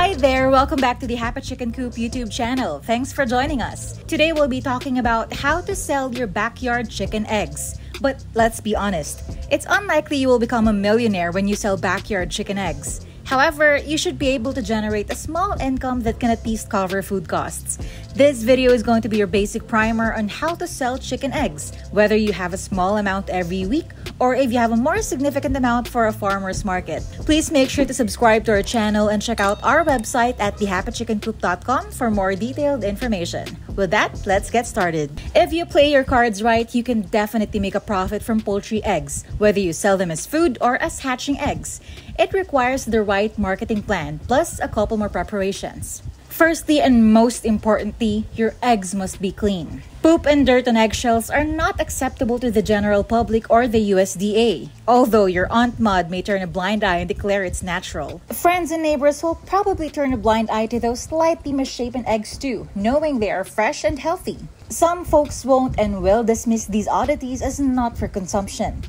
Hi there, welcome back to the Happy Chicken Coop YouTube channel. Thanks for joining us. Today we'll be talking about how to sell your backyard chicken eggs. But let's be honest, it's unlikely you will become a millionaire when you sell backyard chicken eggs. However, you should be able to generate a small income that can at least cover food costs. This video is going to be your basic primer on how to sell chicken eggs, whether you have a small amount every week or if you have a more significant amount for a farmer's market. Please make sure to subscribe to our channel and check out our website at thehappychickencoop.com for more detailed information. With that, let's get started. If you play your cards right, you can definitely make a profit from poultry eggs, whether you sell them as food or as hatching eggs. It requires the right marketing plan, plus a couple more preparations. Firstly and most importantly, your eggs must be clean. Poop and dirt on eggshells are not acceptable to the general public or the USDA, although your Aunt Maud may turn a blind eye and declare it's natural. Friends and neighbors will probably turn a blind eye to those slightly misshapen eggs too, knowing they are fresh and healthy. Some folks won't and will dismiss these oddities as not for consumption.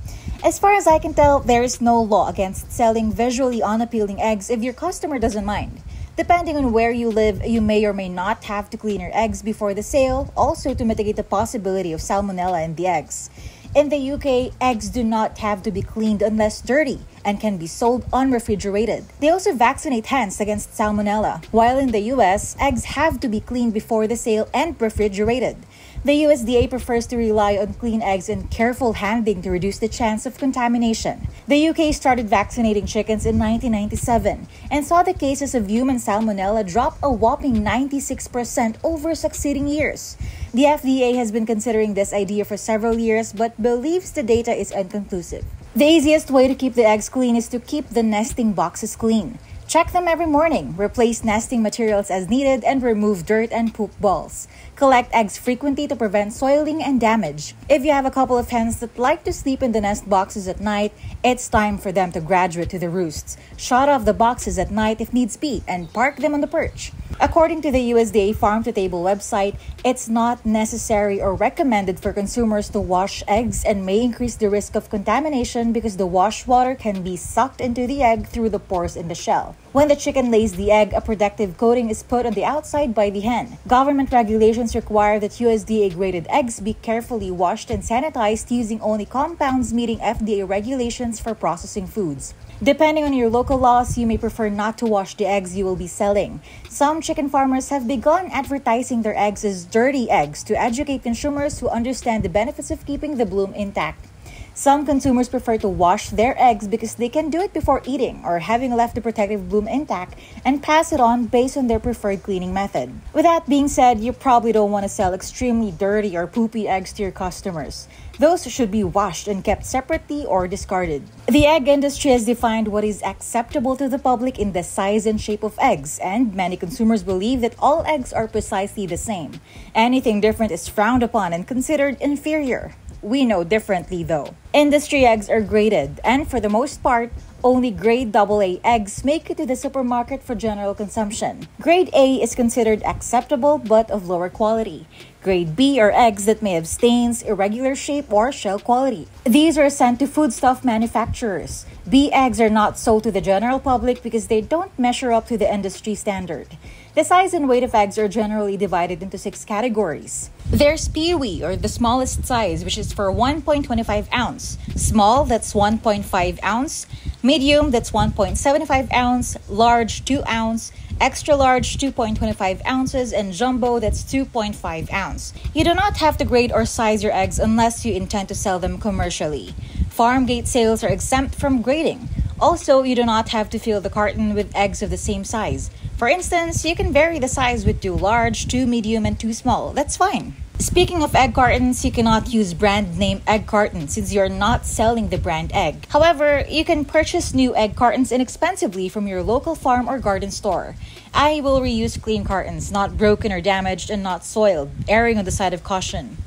As far as I can tell, there is no law against selling visually unappealing eggs if your customer doesn't mind. Depending on where you live, you may or may not have to clean your eggs before the sale, also to mitigate the possibility of salmonella in the eggs. In the UK, eggs do not have to be cleaned unless dirty and can be sold unrefrigerated. They also vaccinate hens against salmonella, while in the US, eggs have to be cleaned before the sale and refrigerated. The USDA prefers to rely on clean eggs and careful handling to reduce the chance of contamination. The UK started vaccinating chickens in 1997 and saw the cases of human salmonella drop a whopping 96% over succeeding years. The FDA has been considering this idea for several years but believes the data is inconclusive. The easiest way to keep the eggs clean is to keep the nesting boxes clean. Check them every morning, replace nesting materials as needed, and remove dirt and poop balls. Collect eggs frequently to prevent soiling and damage. If you have a couple of hens that like to sleep in the nest boxes at night, it's time for them to graduate to the roosts. Shut off the boxes at night if needs be and park them on the perch. According to the USDA Farm to Table website, it's not necessary or recommended for consumers to wash eggs and may increase the risk of contamination because the wash water can be sucked into the egg through the pores in the shell. When the chicken lays the egg, a protective coating is put on the outside by the hen. Government regulations require that USDA graded eggs be carefully washed and sanitized using only compounds meeting FDA regulations for processing foods. Depending on your local laws, you may prefer not to wash the eggs you will be selling. Some chicken farmers have begun advertising their eggs as dirty eggs to educate consumers who understand the benefits of keeping the bloom intact. Some consumers prefer to wash their eggs because they can do it before eating or having left the protective bloom intact and pass it on based on their preferred cleaning method. With that being said, you probably don't want to sell extremely dirty or poopy eggs to your customers. Those should be washed and kept separately or discarded. The egg industry has defined what is acceptable to the public in the size and shape of eggs, and many consumers believe that all eggs are precisely the same. Anything different is frowned upon and considered inferior. We know differently though. Industry eggs are graded, and for the most part, only grade AA eggs make it to the supermarket for general consumption. Grade A is considered acceptable but of lower quality. Grade B are eggs that may have stains, irregular shape, or shell quality. These are sent to foodstuff manufacturers. B eggs are not sold to the general public because they don't measure up to the industry standard. The size and weight of eggs are generally divided into six categories. There's peewee, or the smallest size, which is for 1.25 ounce. Small, that's 1.5 ounce. Medium, that's 1.75 ounce. Large, 2 ounce. Extra large, 2.25 ounces. And jumbo, that's 2.5 ounce. You do not have to grade or size your eggs unless you intend to sell them commercially. Farm gate sales are exempt from grading. Also, you do not have to fill the carton with eggs of the same size. For instance, you can vary the size with two large, two medium, and two small. That's fine. Speaking of egg cartons, you cannot use brand name egg cartons since you're not selling the brand egg. However, you can purchase new egg cartons inexpensively from your local farm or garden store. I will reuse clean cartons, not broken or damaged and not soiled, erring on the side of caution.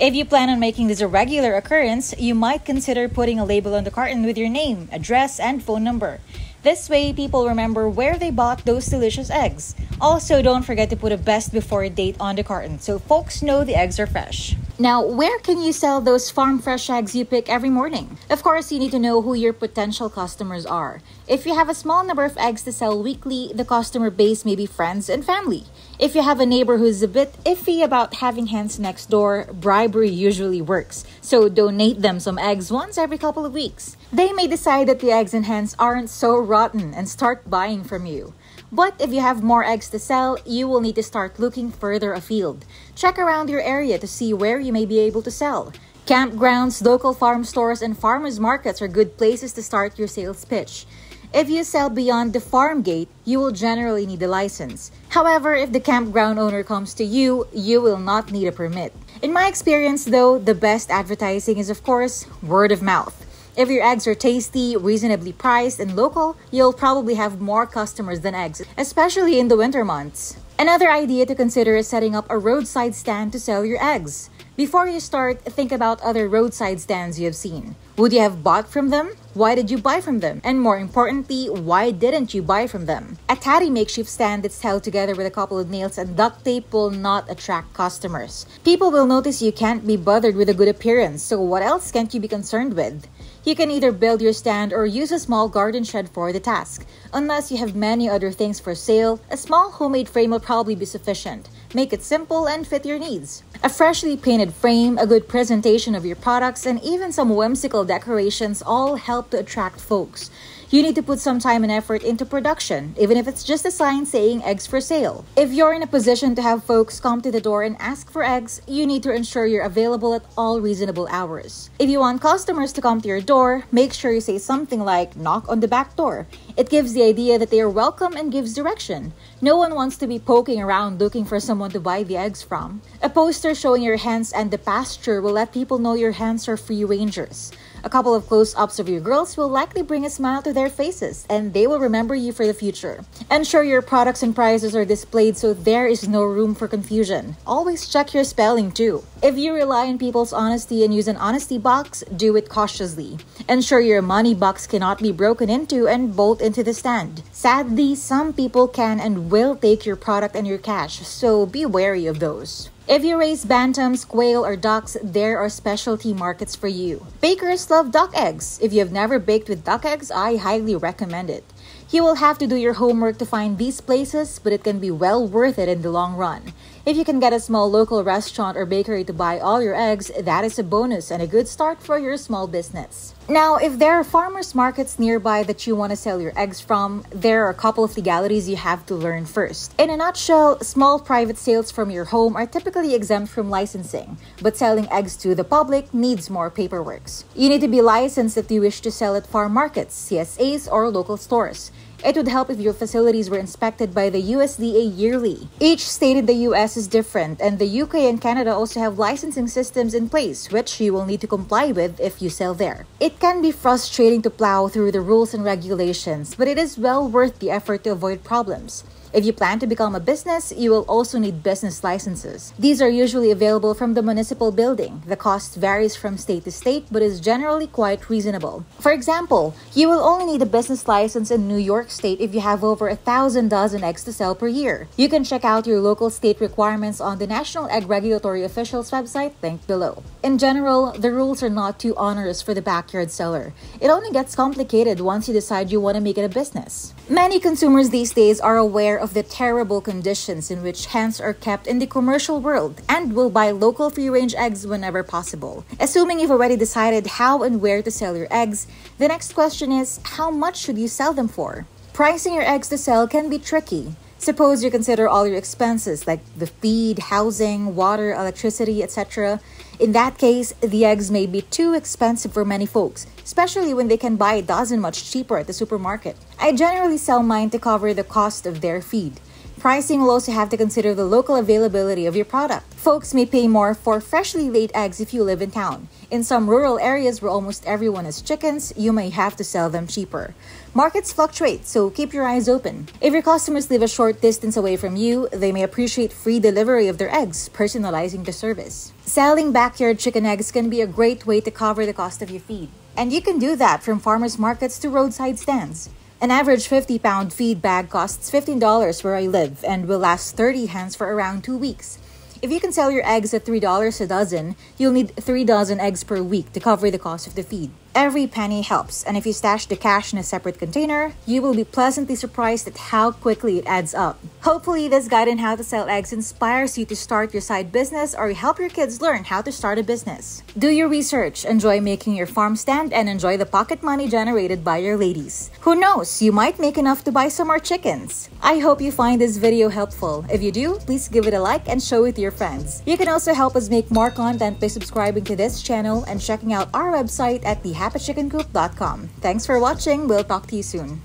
If you plan on making this a regular occurrence, you might consider putting a label on the carton with your name, address, and phone number. This way, people remember where they bought those delicious eggs. Also, don't forget to put a best before date on the carton so folks know the eggs are fresh. Now, where can you sell those farm fresh eggs you pick every morning? Of course, you need to know who your potential customers are. If you have a small number of eggs to sell weekly, the customer base may be friends and family. If you have a neighbor who's a bit iffy about having hens next door, bribery usually works. So donate them some eggs once every couple of weeks. They may decide that the eggs and hens aren't so rotten and start buying from you. But if you have more eggs to sell, you will need to start looking further afield. Check around your area to see where you may be able to sell. Campgrounds, local farm stores, and farmers markets are good places to start your sales pitch. If you sell beyond the farm gate, you will generally need a license. However, if the campground owner comes to you, you will not need a permit. In my experience, though, the best advertising is, of course, word of mouth. If your eggs are tasty, reasonably priced, and local, you'll probably have more customers than eggs, especially in the winter months. Another idea to consider is setting up a roadside stand to sell your eggs. Before you start, think about other roadside stands you have seen. Would you have bought from them? Why did you buy from them? And more importantly, why didn't you buy from them? A tatty makeshift stand that's held together with a couple of nails and duct tape will not attract customers. People will notice you can't be bothered with a good appearance, so what else can't you be concerned with? You can either build your stand or use a small garden shed for the task. Unless you have many other things for sale, a small homemade frame will probably be sufficient. Make it simple and fit your needs. A freshly painted frame, a good presentation of your products, and even some whimsical decorations all help to attract folks. You need to put some time and effort into production, even if it's just a sign saying eggs for sale. If you're in a position to have folks come to the door and ask for eggs, you need to ensure you're available at all reasonable hours. If you want customers to come to your door, make sure you say something like knock on the back door. It gives the idea that they are welcome and gives direction. No one wants to be poking around looking for someone to buy the eggs from. A poster showing your hands and the pasture will let people know your hands are free rangers. A couple of close ups of your girls will likely bring a smile to their faces, and they will remember you for the future. Ensure your products and prices are displayed so there is no room for confusion. Always check your spelling too. If you rely on people's honesty and use an honesty box, do it cautiously. Ensure your money box cannot be broken into and bolt into the stand. Sadly, some people can and will take your product and your cash, so be wary of those. If you raise bantams, quail, or ducks, there are specialty markets for you. Bakers love duck eggs. If you have never baked with duck eggs, I highly recommend it. You will have to do your homework to find these places, but it can be well worth it in the long run. If you can get a small local restaurant or bakery to buy all your eggs, that is a bonus and a good start for your small business. Now, if there are farmers markets nearby that you want to sell your eggs from, there are a couple of legalities you have to learn first. In a nutshell, small private sales from your home are typically exempt from licensing, but selling eggs to the public needs more paperwork. You need to be licensed if you wish to sell at farm markets, CSAs, or local stores. It would help if your facilities were inspected by the USDA yearly. Each state in the US is different, and the UK and Canada also have licensing systems in place, which you will need to comply with if you sell there. It can be frustrating to plow through the rules and regulations, but it is well worth the effort to avoid problems. If you plan to become a business, you will also need business licenses. These are usually available from the municipal building. The cost varies from state to state but is generally quite reasonable. For example, you will only need a business license in New York State if you have over a thousand dozen eggs to sell per year. You can check out your local state requirements on the National Egg Regulatory Official's website linked below. In general, the rules are not too onerous for the backyard seller. It only gets complicated once you decide you want to make it a business. Many consumers these days are aware of the terrible conditions in which hens are kept in the commercial world and will buy local free range eggs whenever possible. Assuming you've already decided how and where to sell your eggs, the next question is how much should you sell them for? Pricing your eggs to sell can be tricky. Suppose you consider all your expenses like the feed, housing, water, electricity, etc. In that case, the eggs may be too expensive for many folks, especially when they can buy a dozen much cheaper at the supermarket. I generally sell mine to cover the cost of their feed. Pricing will also have to consider the local availability of your product. Folks may pay more for freshly laid eggs if you live in town. In some rural areas where almost everyone has chickens, you may have to sell them cheaper. Markets fluctuate, so keep your eyes open. If your customers live a short distance away from you, they may appreciate free delivery of their eggs, personalizing the service. Selling backyard chicken eggs can be a great way to cover the cost of your feed. And you can do that from farmers markets to roadside stands. An average 50 pound feed bag costs $15 where I live and will last 30 hens for around two weeks. If you can sell your eggs at $3 a dozen, you'll need 3 dozen eggs per week to cover the cost of the feed. Every penny helps, and if you stash the cash in a separate container, you will be pleasantly surprised at how quickly it adds up. Hopefully, this guide on how to sell eggs inspires you to start your side business or help your kids learn how to start a business. Do your research, enjoy making your farm stand, and enjoy the pocket money generated by your ladies. Who knows, you might make enough to buy some more chickens. I hope you find this video helpful. If you do, please give it a like and show it to your friends. You can also help us make more content by subscribing to this channel and checking out our website at the happychickencoop.com. Thanks for watching. We'll talk to you soon.